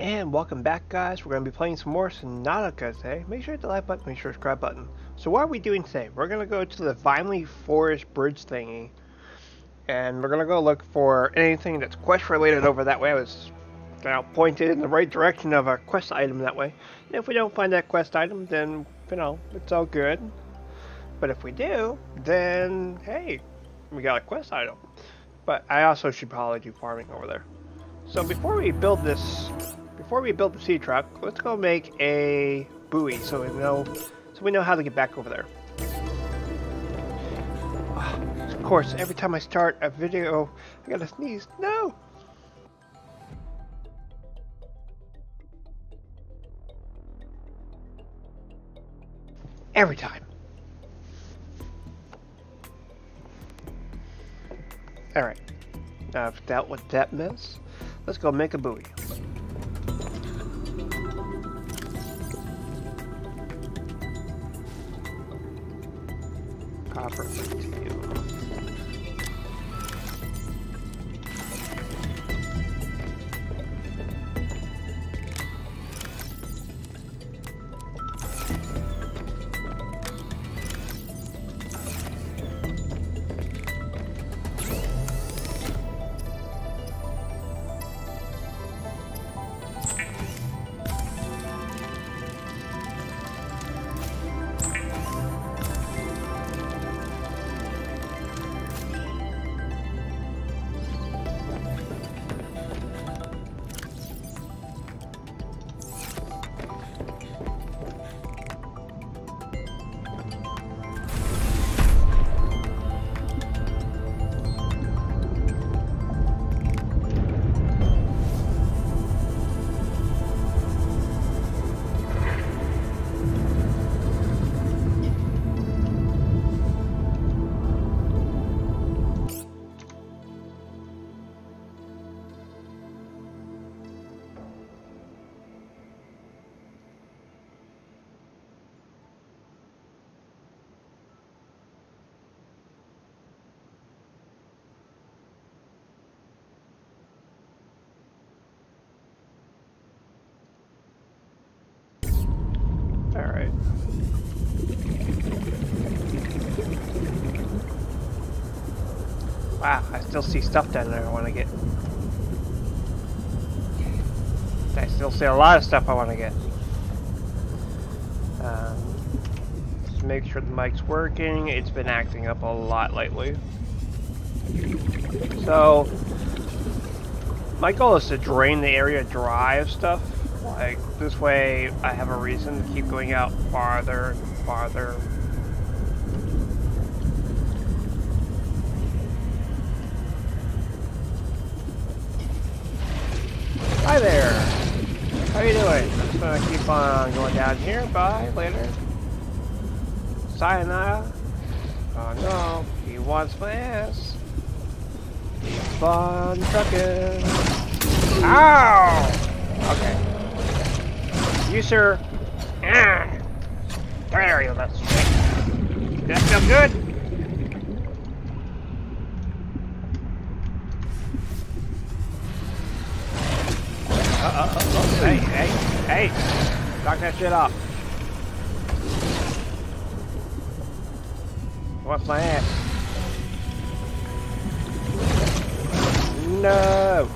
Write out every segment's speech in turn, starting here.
And welcome back guys, we're going to be playing some more Subnautica today. Make sure to hit the like button, make sure to subscribe button. So what are we doing today? We're going to go to the Vineland Forest Bridge thingy. And we're going to go look for anything that's quest related over that way. I was know, pointed in the right direction of a quest item that way. And if we don't find that quest item, then, you know, it's all good. But if we do, then, hey, we got a quest item. But I also should probably do farming over there. So before we build this before we build the Seatruck, let's go make a buoy so we know so we know how to get back over there. Of course, every time I start a video, I gotta sneeze. No! Every time. Alright. Now I've dealt with that mess. Let's go make a buoy. Alright. Wow, I still see stuff down there I want to get. I still see a lot of stuff I want to get. Um, just make sure the mic's working. It's been acting up a lot lately. So, my goal is to drain the area dry of stuff. Like, this way I have a reason to keep going out farther and farther. Hi there! How you doing? I'm just gonna keep on going down here. Bye, later. Sayonara. Oh no, he wants my ass. On trucking. Ow! Okay. You, sir. Ah. There you go. That feel good? Hey! Knock that shit off. What's my ass? No!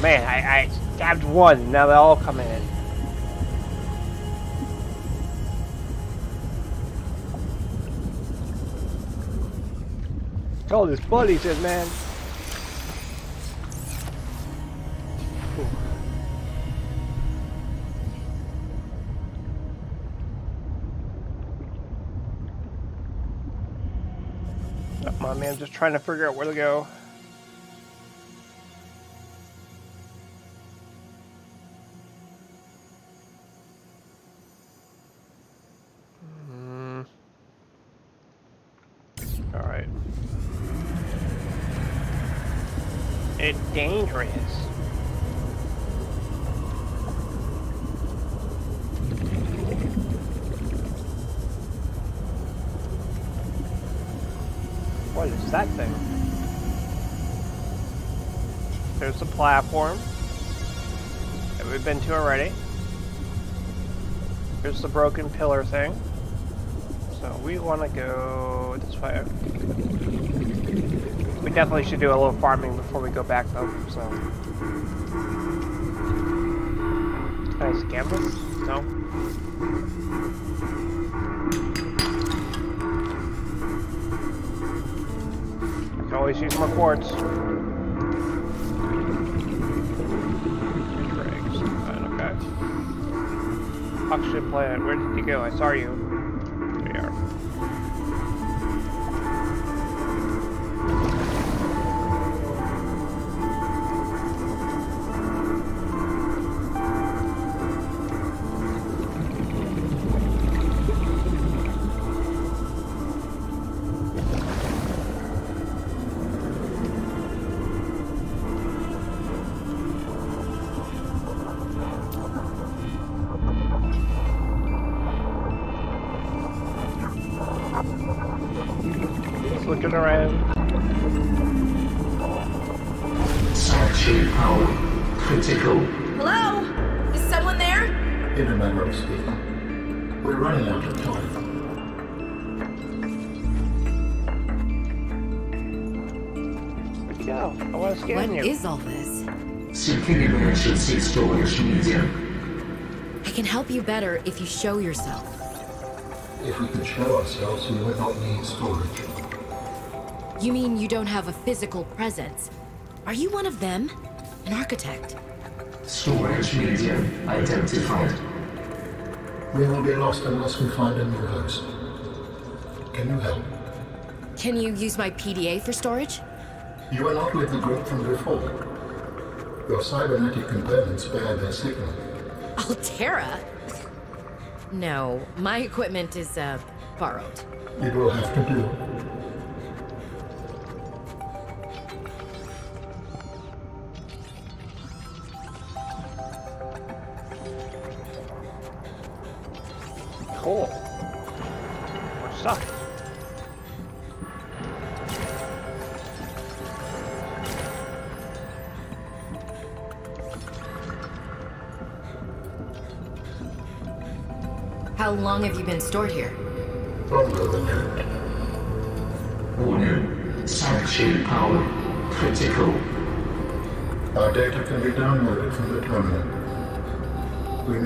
Man, I, I stabbed one, now they're all coming in. Oh, this buddy says, man. My man just trying to figure out where to go. Mm. All right. It's dangerous. What is that thing? There's the platform that we've been to already. There's the broken pillar thing. So we want to go this way. We definitely should do a little farming before we go back though, so. Nice I always use more quartz. okay. Oxygen planet, where did you go? I saw you. Looking around. Sanctuary power critical. Hello? Is someone there? In a of speaking. We're running out of time. Where'd go? I want to scan What you. is all this? Seeking emergency storage medium. I can help you better if you show yourself. If we could show ourselves, we would not need storage. You mean you don't have a physical presence? Are you one of them? An architect? Storage medium identified. We will be lost unless we find a new host. Can you help? Can you use my PDA for storage? You are not with the group from before. Your cybernetic components bear their signal. Alterra? No, my equipment is, uh, borrowed. It will have to do.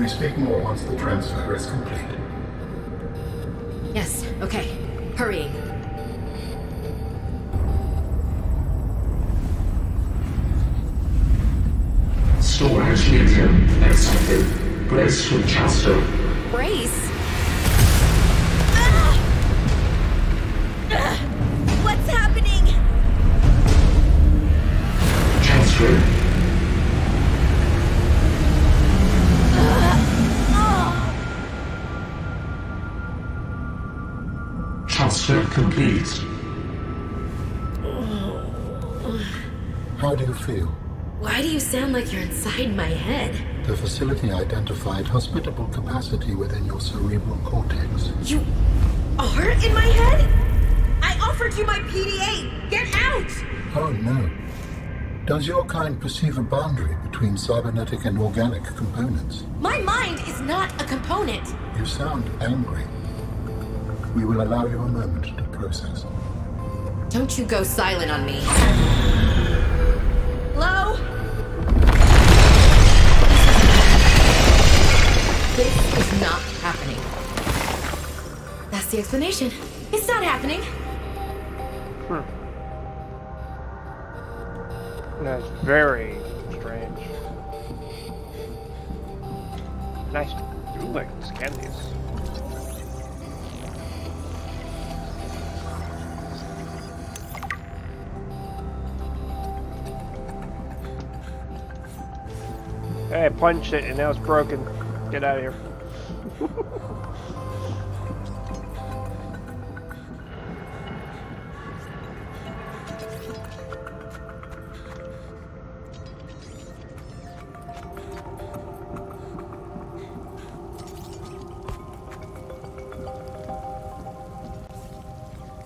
We speak more once the transfer is complete. Yes, okay. Hurrying. Storage medium accepted. Brace for complete. How do you feel? Why do you sound like you're inside my head? The facility identified hospitable capacity within your cerebral cortex. You are in my head? I offered you my PDA. Get out! Oh no. Does your kind perceive a boundary between cybernetic and organic components? My mind is not a component. You sound angry. We will allow you a moment to process. Don't you go silent on me. Hello? This is not happening. That's the explanation. It's not happening. Hmm. That's very strange. Nice. Ooh, I can scan these. I punched it and now it's broken. Get out of here.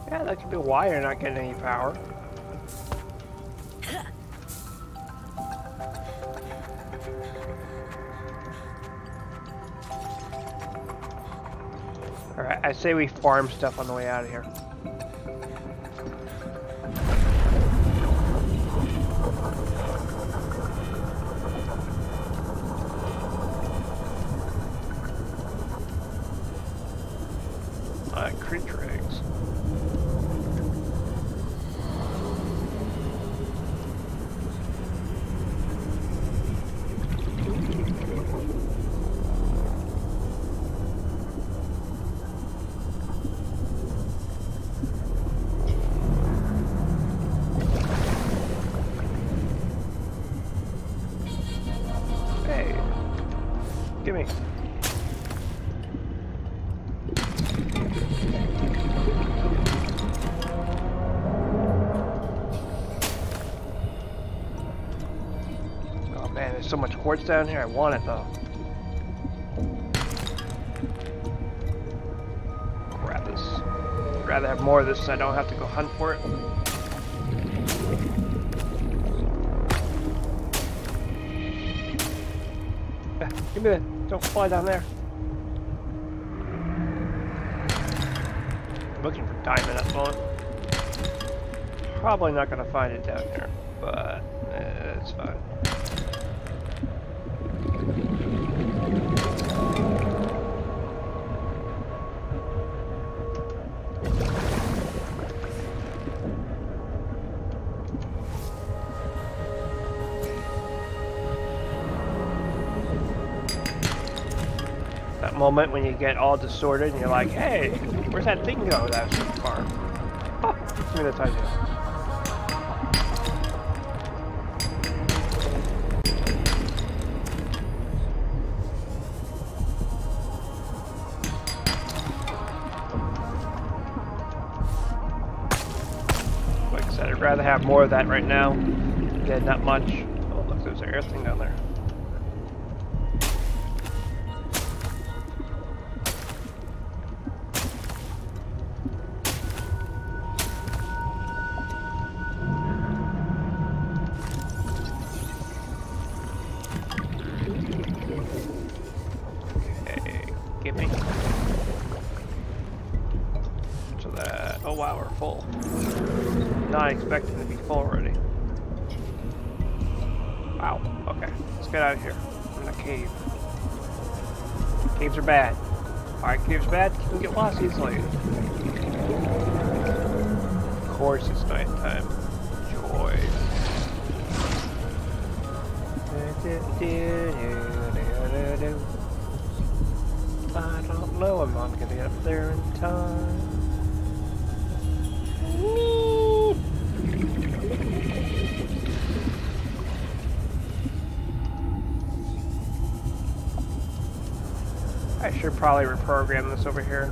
Yeah, that could be why you're not getting any power. I say we farm stuff on the way out of here. Me. Oh man, there's so much quartz down here. I want it though. Grab this. I'd rather have more of this so I don't have to go hunt for it. Give me that. Don't fly down there. I'm looking for diamond at the moment. Probably not going to find it down here, but eh, it's fine. Moment when you get all distorted and you're like, hey, where's that thing go that was so far? Oh, give me. Like I said, I'd rather have more of that right now than not much. Oh, look, there's an air thing down there. Bad. You can get lost easily. Of course, it's nighttime. Joy. I don't know if I'm gonna get up there in time. I should probably reprogram this over here.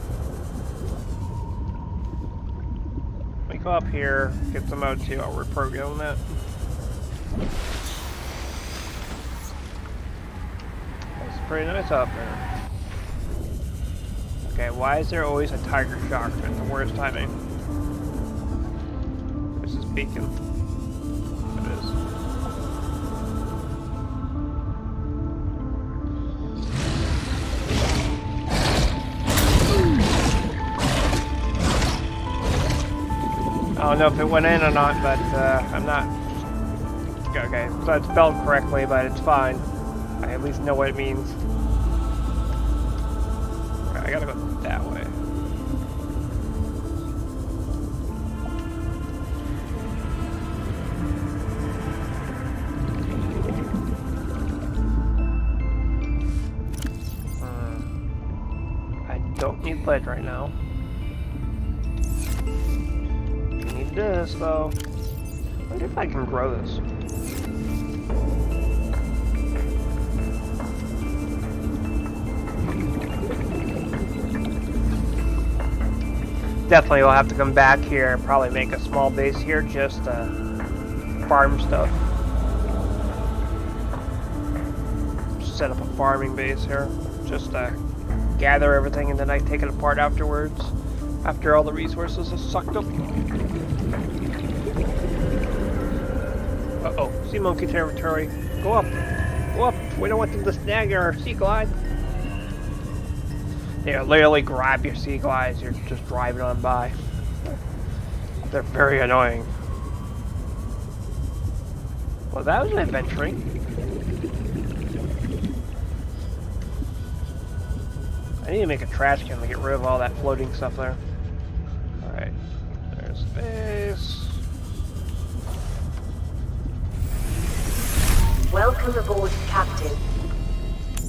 We go up here, get some O2, I'll reprogram that. It's pretty nice up there. Okay, why is there always a tiger shark at the worst timing? This is beacon. Don't know if it went in or not, but uh, I'm not. Okay, so it's spelled correctly, but it's fine. I at least know what it means. Alright, I gotta go that way. Hmm. I don't need lead right now. This though. I wonder if I can grow this. Definitely will have to come back here and probably make a small base here just to farm stuff. Set up a farming base here just to gather everything and then I take it apart afterwards after all the resources are sucked up. Uh-oh, sea monkey territory. Go up. Go up. We don't want them to snag our Seaglide. They literally grab your Seaglides. you're just driving on by. They're very annoying. Well, that was an adventuring. I need to make a trash can to get rid of all that floating stuff there. Alright. Space. Welcome aboard, Captain.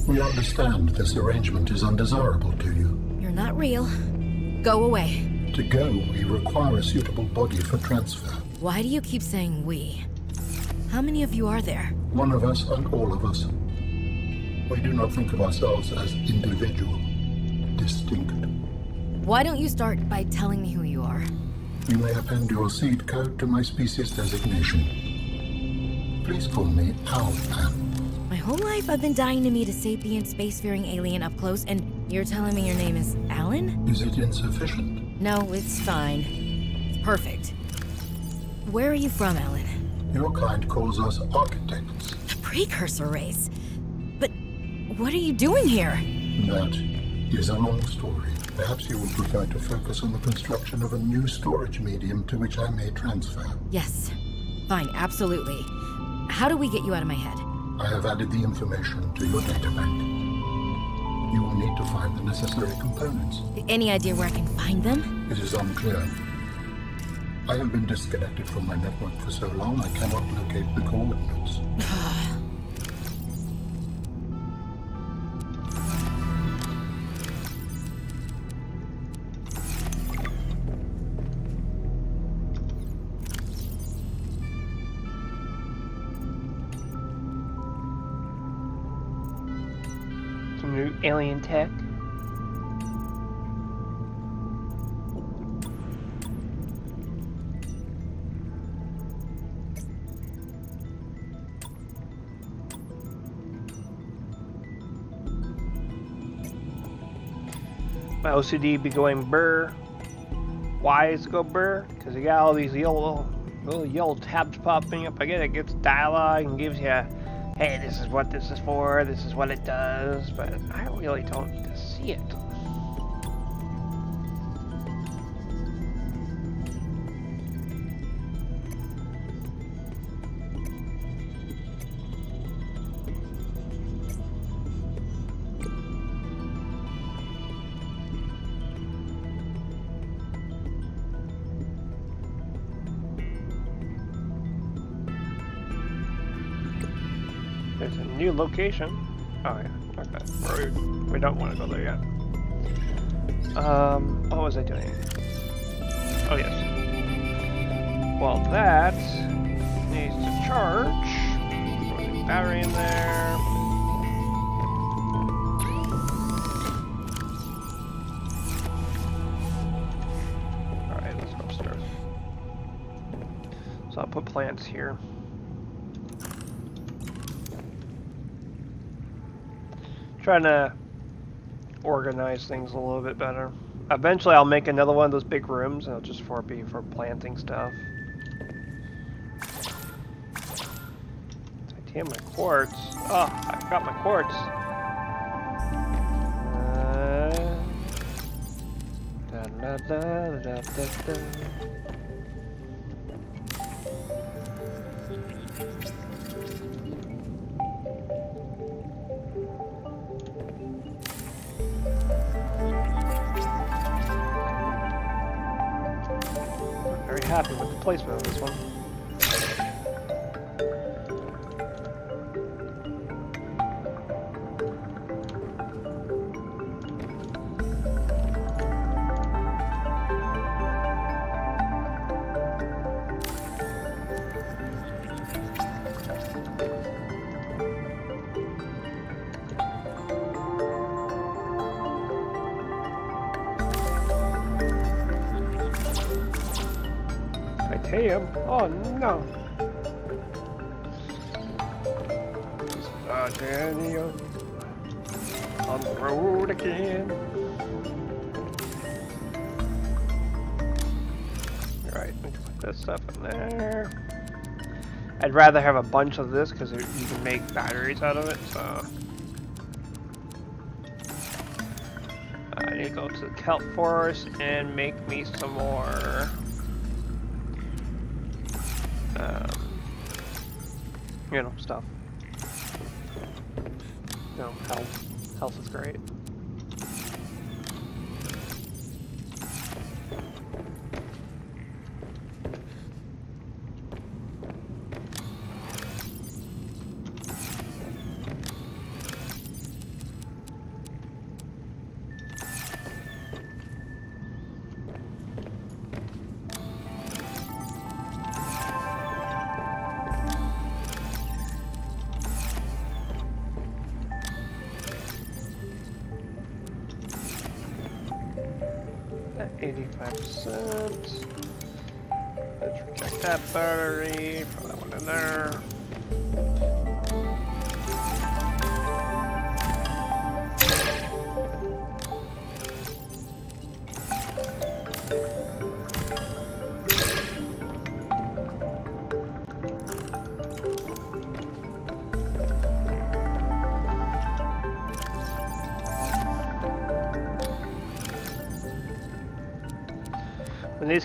We understand this arrangement is undesirable to you. You're not real. Go away. To go, we require a suitable body for transfer. Why do you keep saying we? How many of you are there? One of us and all of us. We do not think of ourselves as individual, distinct. Why don't you start by telling me who you are? You may append your seed code to my species designation. Please call me Al-An. My whole life I've been dying to meet a sapient spacefaring alien up close, and you're telling me your name is Alan? Is it insufficient? No, it's fine. It's perfect. Where are you from, Alan? Your kind calls us architects. The precursor race. But what are you doing here? That is a long story. Perhaps you would prefer to focus on the construction of a new storage medium to which I may transfer. Yes. Fine, absolutely. How do we get you out of my head? I have added the information to your databank. You will need to find the necessary components. Any idea where I can find them? It is unclear. I have been disconnected from my network for so long I cannot locate the coordinates. alien tech. My OCD be going burr. Why is it go burr? Because you got all these yellow, little yellow tabs popping up. I get it gets dialogue and gives you, hey, this is what this is for, this is what it does, but I really don't need to see it. There's a new location. Oh yeah, okay. We, we don't want to go there yet. Um, what was I doing? Oh yes. Well, that needs to charge. Put a battery in there. Alright, let's go upstairs. So I'll put plants here. Trying to organize things a little bit better. Eventually, I'll make another one of those big rooms, and it'll just for be for planting stuff. Titanium my quartz. Oh, I got my quartz. Uh, da, da, da, placement of this one. I'd rather have a bunch of this because you can make batteries out of it, so. I need to go to the kelp forest and make me some more. Um, you know, stuff. No. Health 85%. Let's reject that battery. Put that one in there.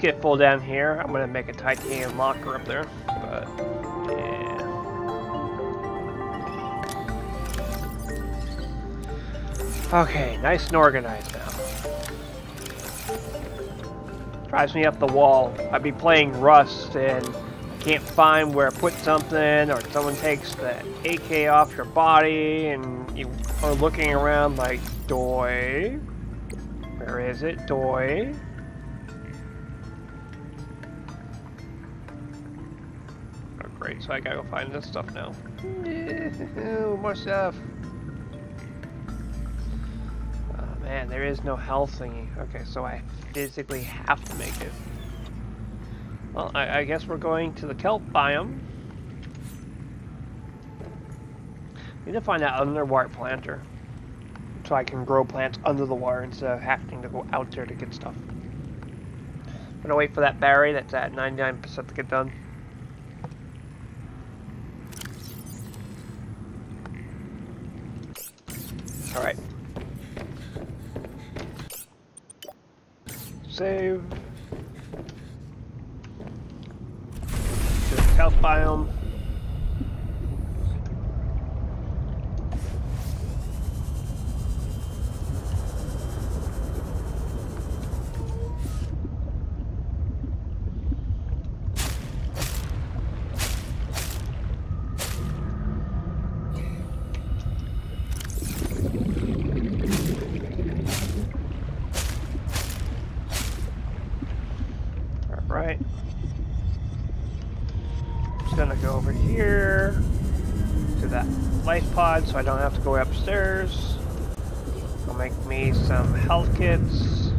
Get full down here, I'm gonna make a titanium locker up there. But yeah. Okay, nice and organized now. Drives me up the wall. I'd be playing Rust and I can't find where I put something, or someone takes the AK off your body, and you are looking around like, Doy? Where is it, Doy? Great, so I gotta go find this stuff now. More stuff. Oh man, there is no health thingy. Okay, so I physically have to make it. Well, I, I guess we're going to the kelp biome. Need to find that underwater planter. So I can grow plants under the water instead of having to go out there to get stuff. I'm gonna wait for that berry that's at 99% to get done. Alright. Save. The kelp biome. Alright. Just gonna go over here to that life pod so I don't have to go upstairs. I'll make me some health kits.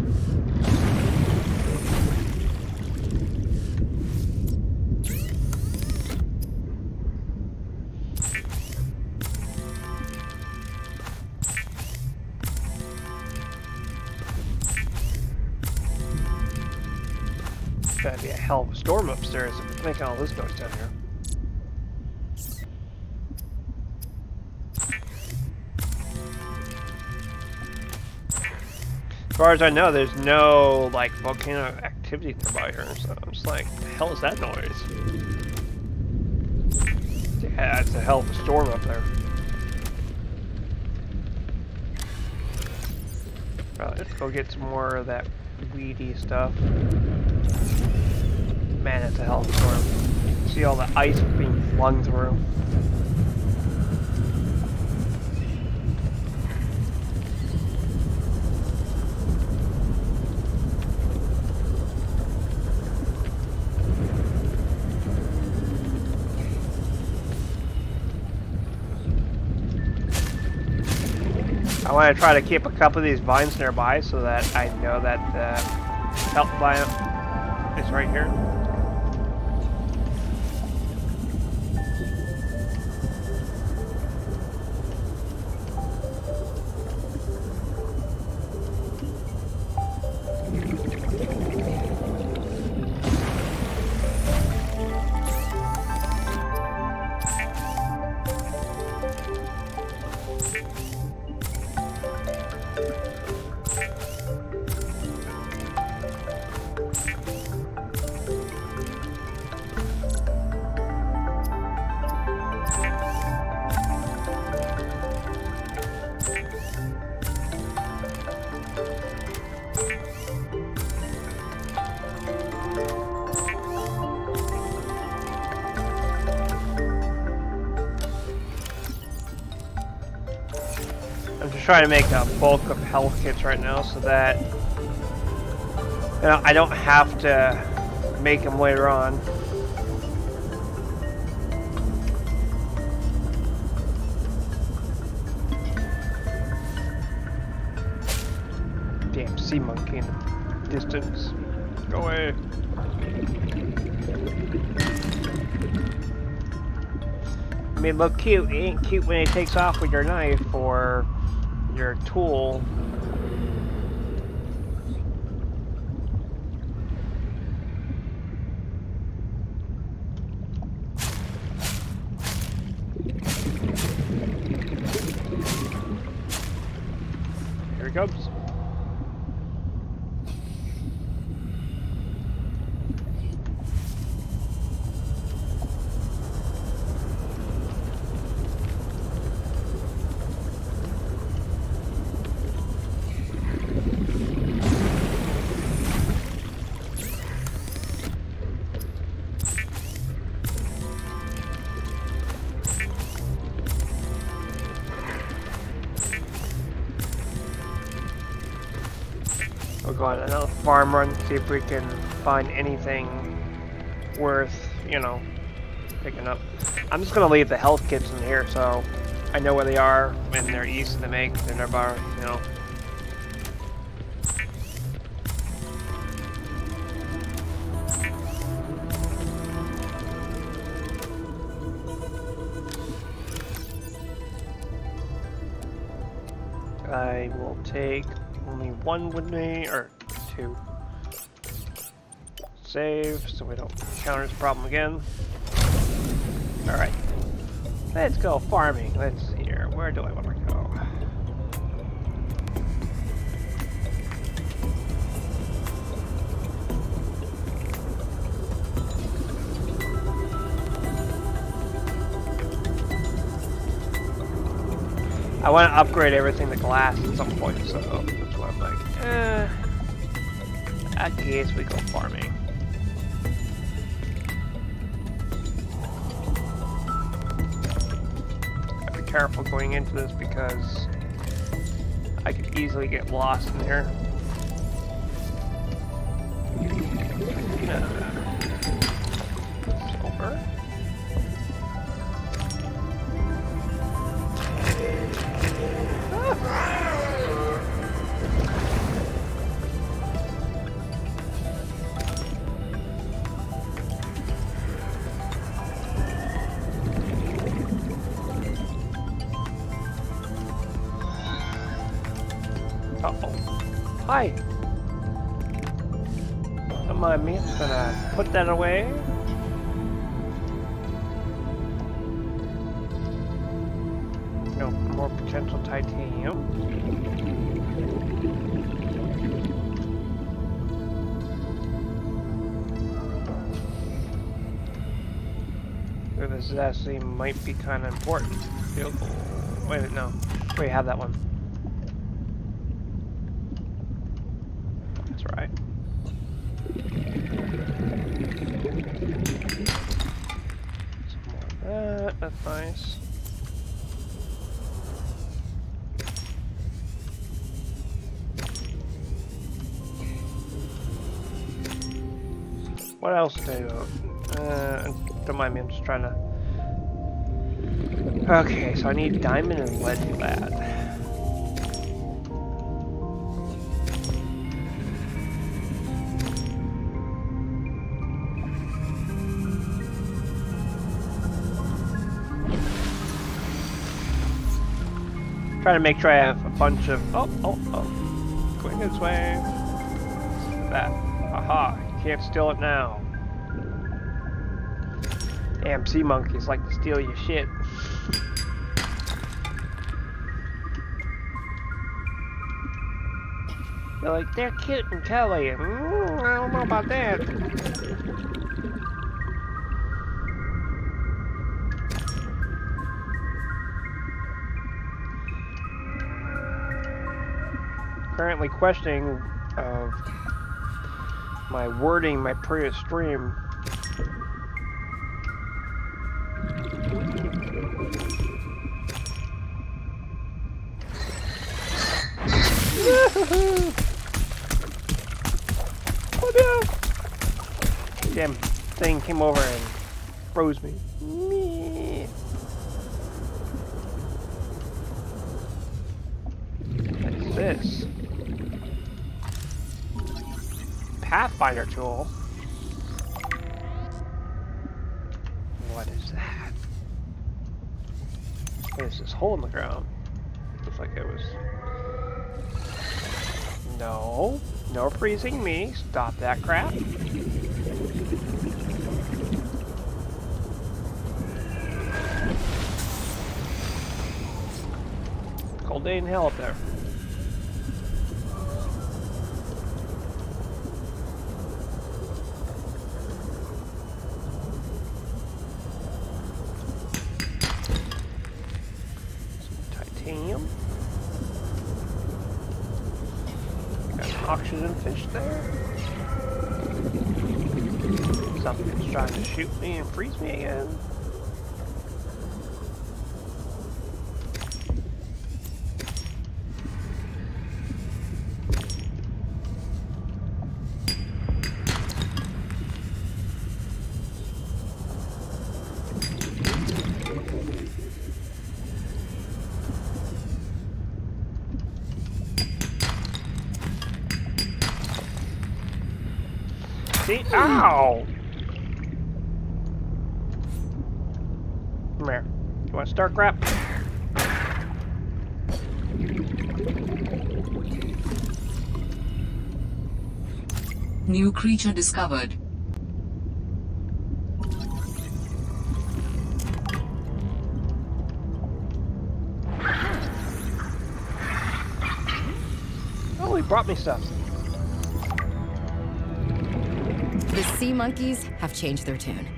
That'd be a hell of a storm upstairs if it's making all this noise As far as I know, there's no like volcano activity nearby here, so I'm just like, the hell is that noise? Yeah, it's a hell of a storm up there. Alright, let's go get some more of that weedy stuff. Man, it's a hell of a storm. See all the ice being flung through. Want to try to keep a couple of these vines nearby so that I know that uh, the kelp biome is right here. Trying to make a bulk of health kits right now so that you know, I don't have to make them later on. Damn sea monkey in the distance. Go away. I mean, look cute. It ain't cute when it takes off with your knife or your tool. On another farm run, see if we can find anything worth, you know, picking up. I'm just gonna leave the health kits in here so I know where they are and they're easy to make. They're nearby, you know. I will take only one with me, or Save, so we don't encounter this problem again. Alright. Let's go farming. Let's see here. Where do I want to go? I want to upgrade everything to glass at some point, so I'm like, eh. I guess we go farming. Gotta be careful going into this because I could easily get lost in here. That away. No more potential titanium. So This is actually might be kind of important. Wait, no. We have that one. That's right. That. That's nice. What else do I do? Uh, don't mind me, I'm just trying to... Okay, so I need diamond and lead for that. Trying to make sure I have a bunch of... Oh, oh, oh. Going this way. That. Aha. You can't steal it now. Damn sea monkeys like to steal your shit. They're like, they're cute and cuddly. Mm, I don't know about that. Currently questioning of my wording my previous stream. Oh no! Damn thing came over and froze me. Meh. What is this? Pathfinder tool. What is that? There's this hole in the ground. Looks like it was. No, no freezing me. Stop that crap. Cold day in hell up there. Some titanium. Got an oxygen fish there. Something's trying to shoot me and freeze me again. See? Ow! Come here. You want to start crap? New creature discovered. Oh, he brought me stuff. The sea monkeys have changed their tune.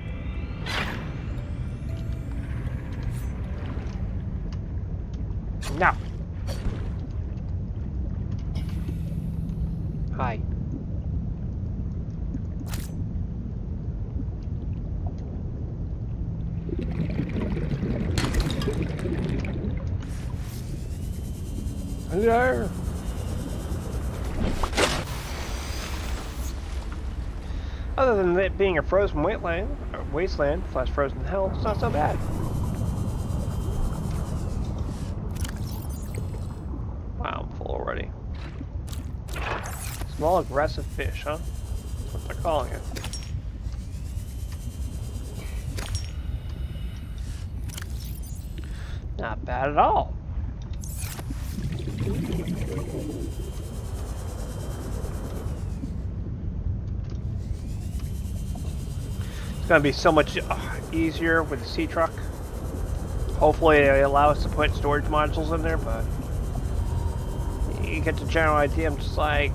Now. Hi. Hello. Other than it being a frozen wasteland, or uh, wasteland slash frozen hell, it's not so bad. Wow, I'm full already. Small aggressive fish, huh? That's what they're calling it. Not bad at all. It's gonna be so much uh, easier with the Seatruck. Hopefully they allow us to put storage modules in there, but you get the general idea. I'm just like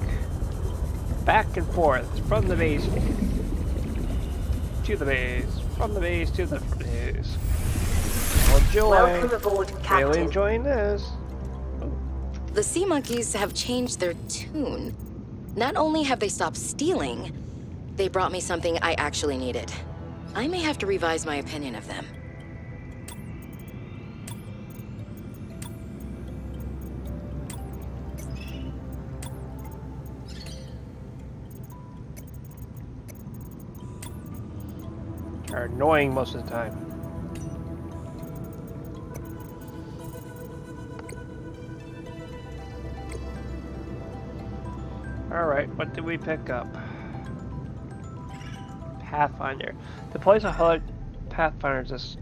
back and forth from the base to the base, from the base to the base. Enjoy. Welcome aboard, Really Captain. enjoying this. The sea monkeys have changed their tune. Not only have they stopped stealing, they brought me something I actually needed. I may have to revise my opinion of them. Are annoying most of the time. Alright, what did we pick up? Pathfinder. The place of HUD Pathfinder is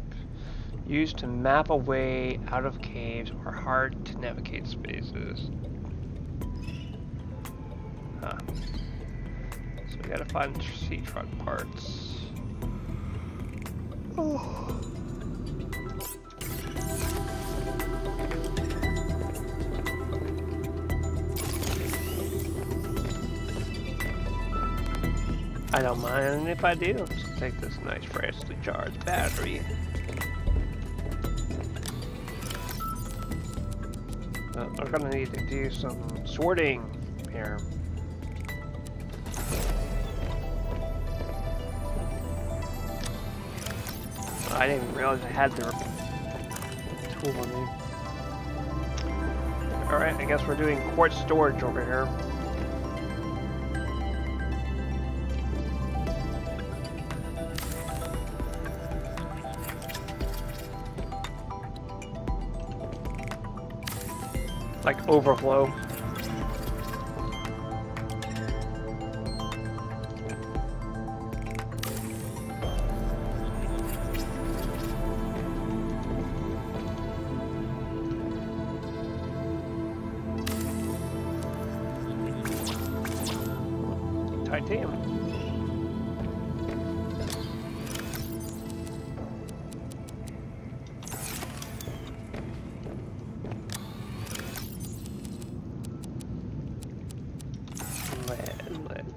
used to map a way out of caves or hard to navigate spaces. Huh. So we gotta find Seatruck parts. Oh. I don't mind if I do. Take this nice freshly charged battery. Uh, we're gonna need to do some sorting here. I didn't realize I had the tool on me. Alright, I guess we're doing quartz storage over here. Like overflow.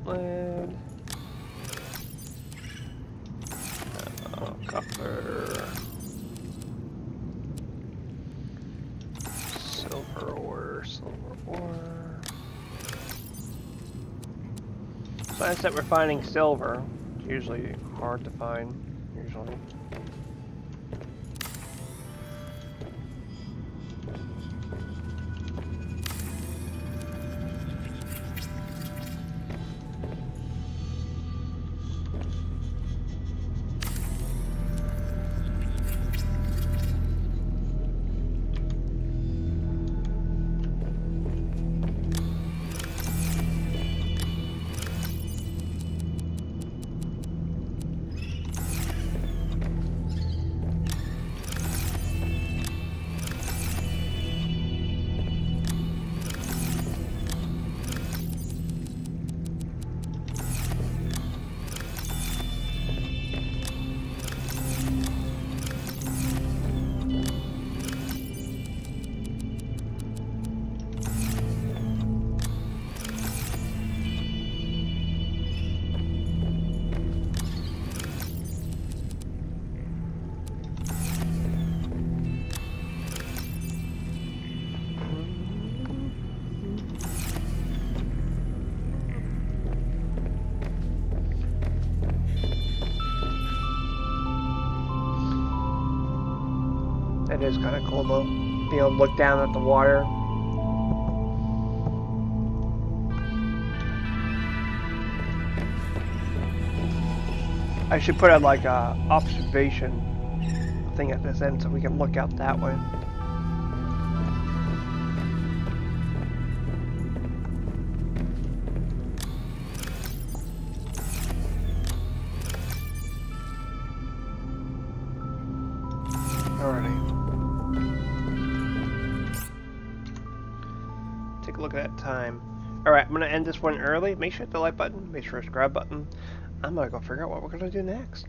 Oh, copper. Silver ore, silver ore. Nice that we're finding silver. It's usually hard to find, usually. It is kind of cool though, being able to look down at the water. I should put out like a observation thing at this end so we can look out that way. One early. Make sure hit the like button, make sure to subscribe button. I'm gonna go figure out what we're gonna do next.